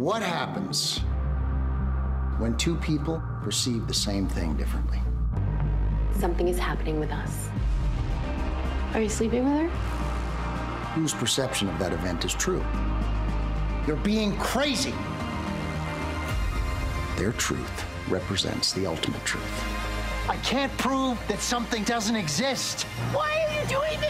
What happens when two people perceive the same thing differently? Something is happening with us. Are you sleeping with her? Whose perception of that event is true? You're being crazy. Their truth represents the ultimate truth. I can't prove that something doesn't exist. Why are you doing this?